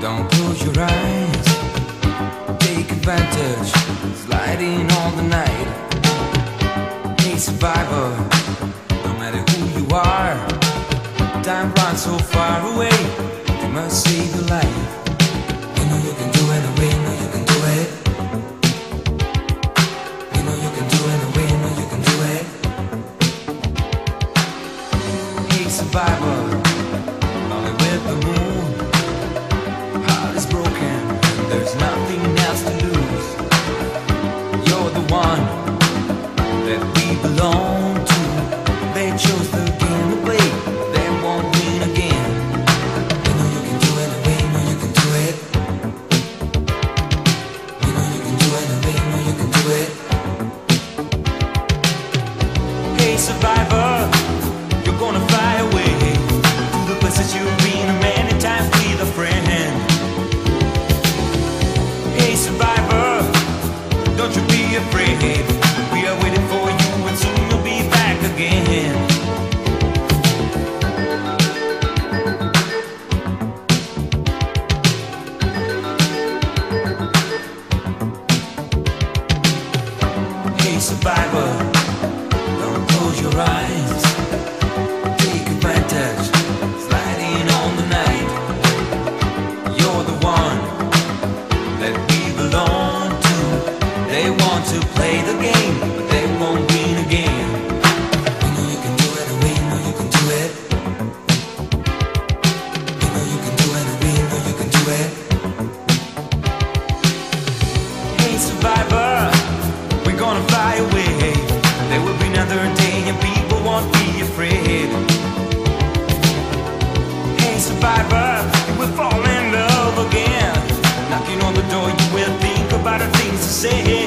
Don't close your eyes. Take advantage. It's lighting all the night. Hey, survivor. No matter who you are, time runs so far away. You must save your life. You know you can do it away. You know you can do it. You know you can do it away. Know you can do it. Hey, survivor. alone knocking on the door, you will think about the things to say.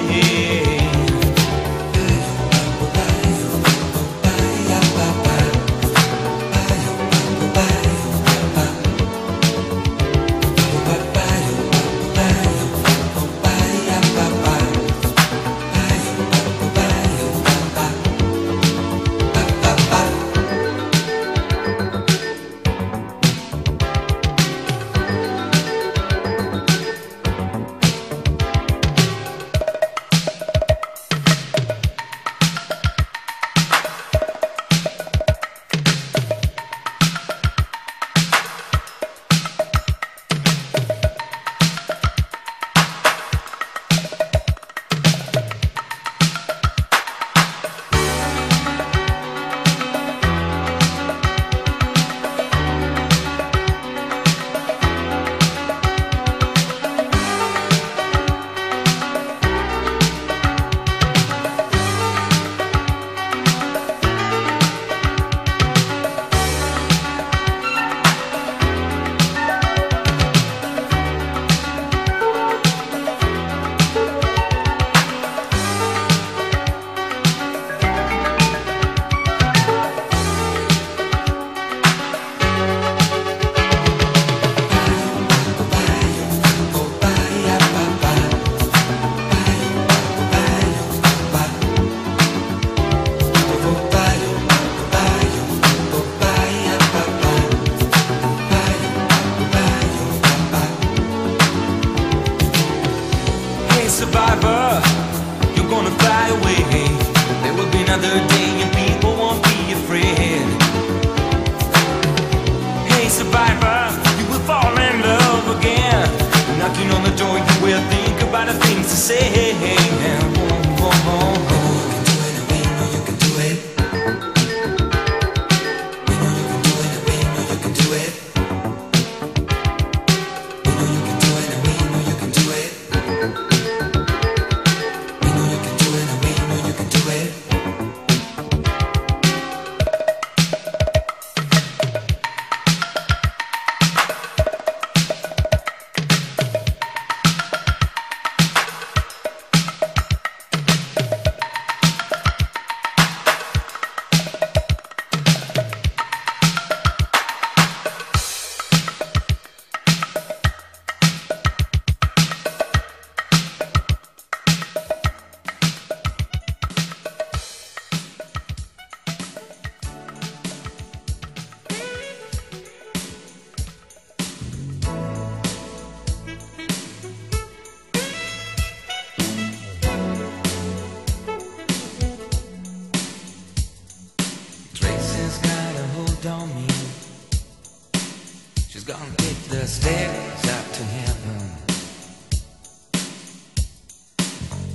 Take the stairs up to heaven.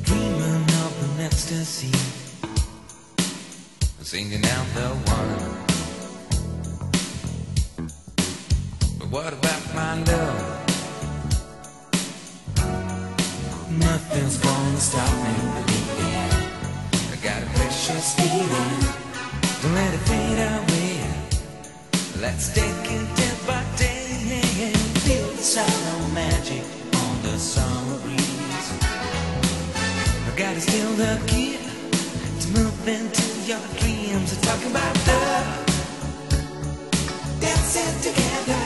Dreaming of an ecstasy. Singing out the one. But what about my love? Nothing's gonna stop me believing. I got a precious feeling. Don't let it fade away. Let's take it down sound of magic on the summer breeze. I gotta steal the key to move into your dreams. We're talking about love, dancing together.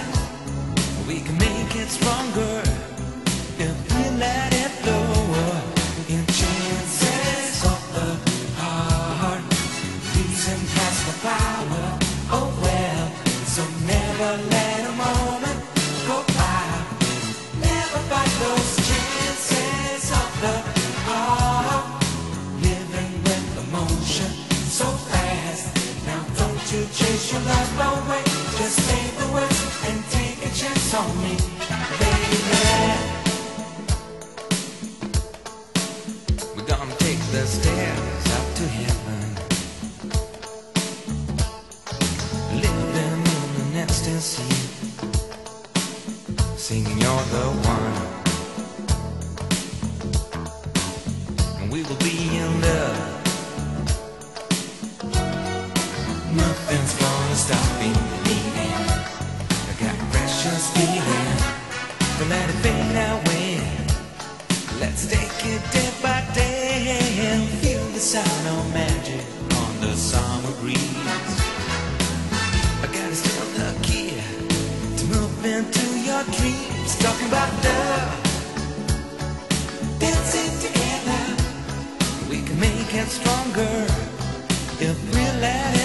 We can make it stronger. your dreams, talking about love. Dancing together, we can make it stronger if we let it.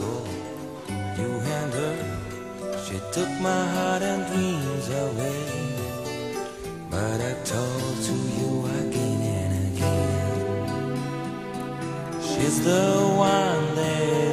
ago. You and her, she took my heart and dreams away. But I told to you again and again, she's the one that.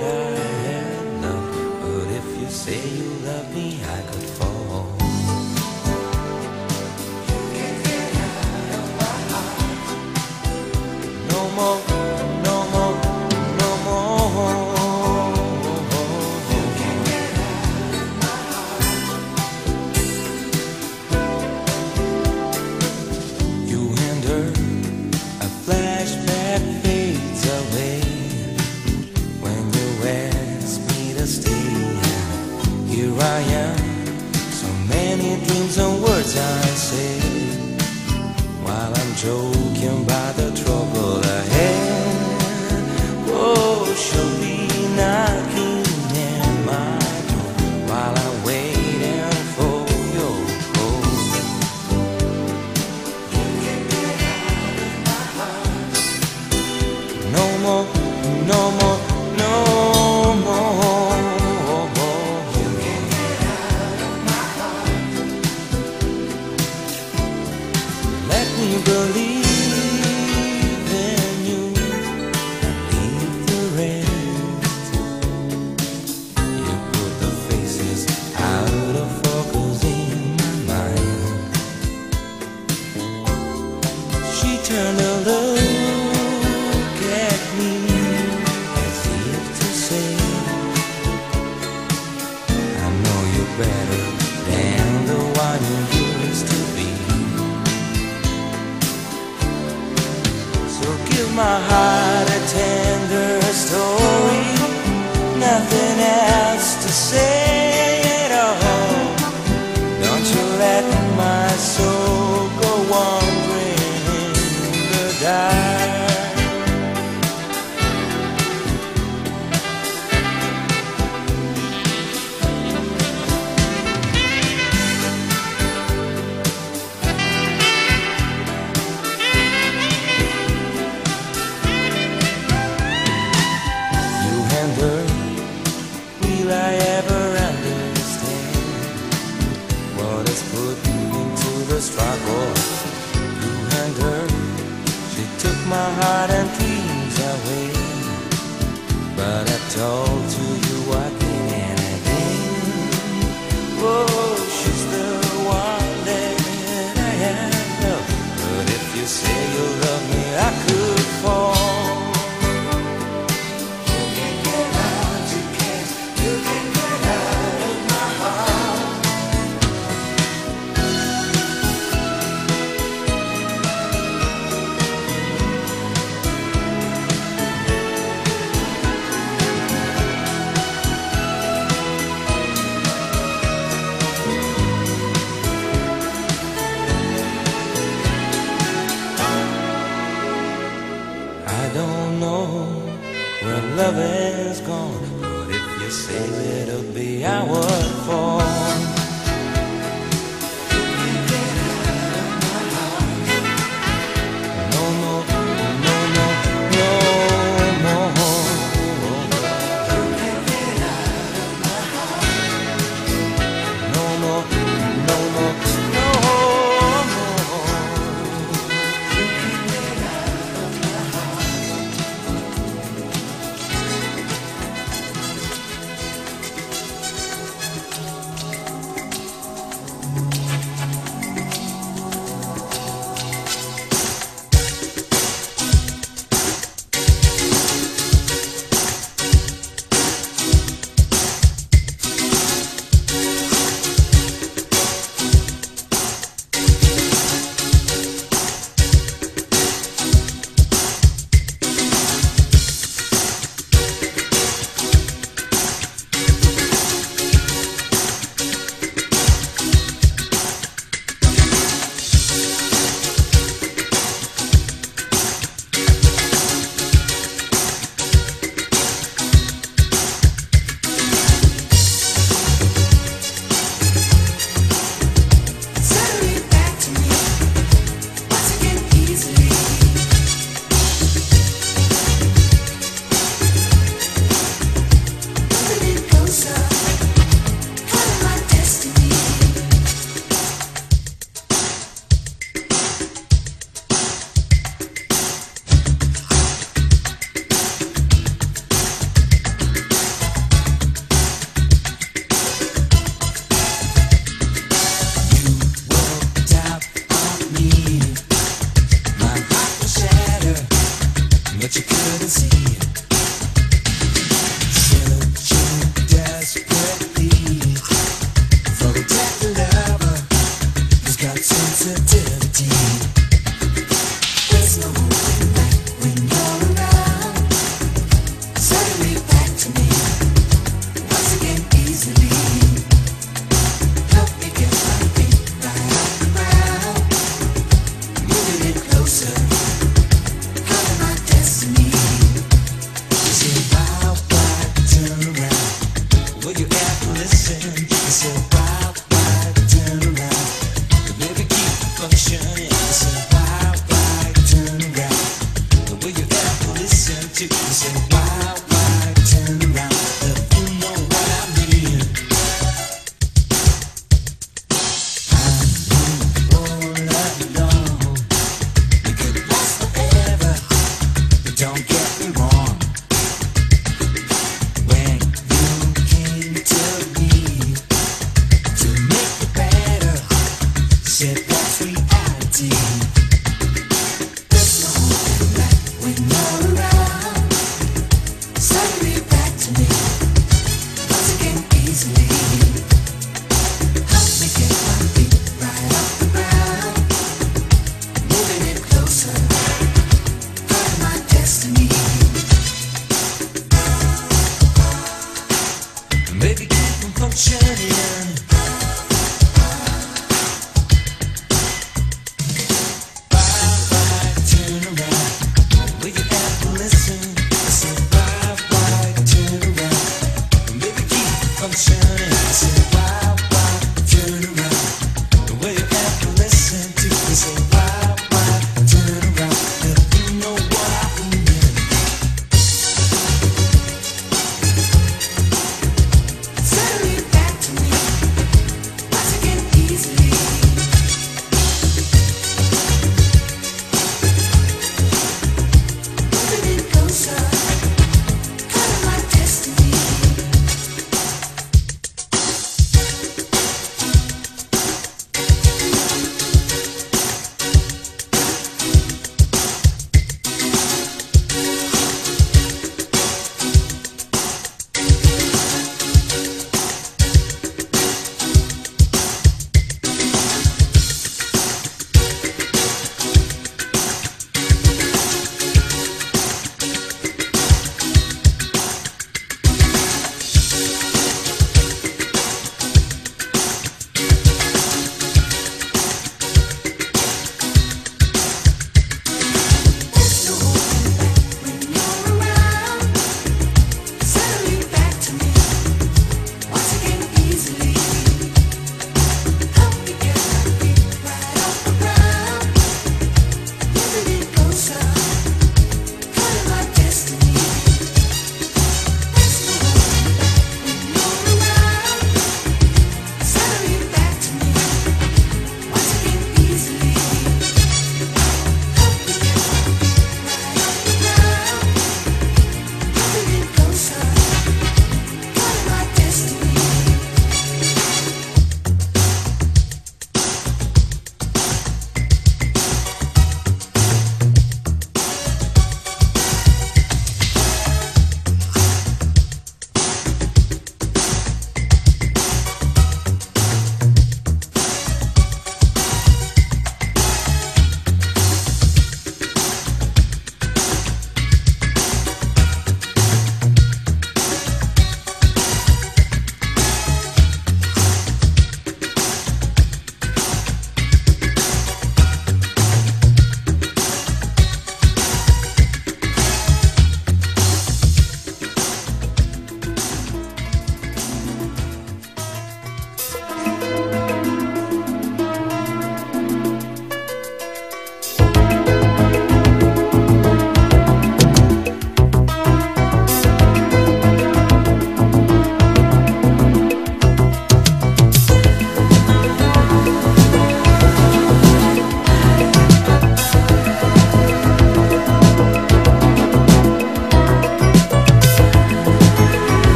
Where love is gone. But if you say it'll be our fault.